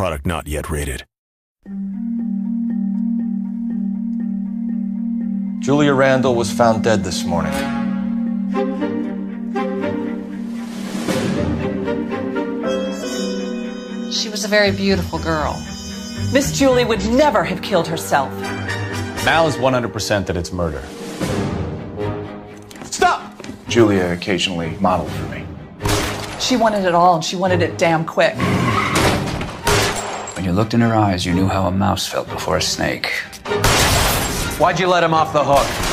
Product not yet rated. Julia Randall was found dead this morning. She was a very beautiful girl. Miss Julie would never have killed herself. Mal is 100% that it's murder. Stop! Julia occasionally modeled for me. She wanted it all, and she wanted it damn quick. When you looked in her eyes, you knew how a mouse felt before a snake. Why'd you let him off the hook?